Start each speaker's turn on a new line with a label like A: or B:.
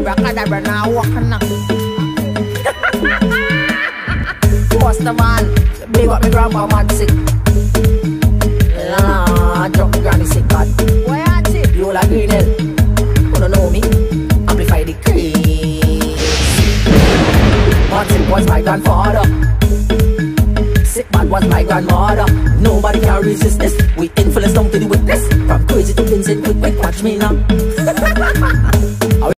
A: abracadabra now walk now. First of all, Big up my grandma man sick. La, drop granny sick bad. Why are you? You like green hell. You don't know me. Amplify the craze. Martin was my grandfather. Sick bad was my grandmother. Nobody can resist this. We influence down to the witness. From crazy to Vincent, quick, quick, watch me now.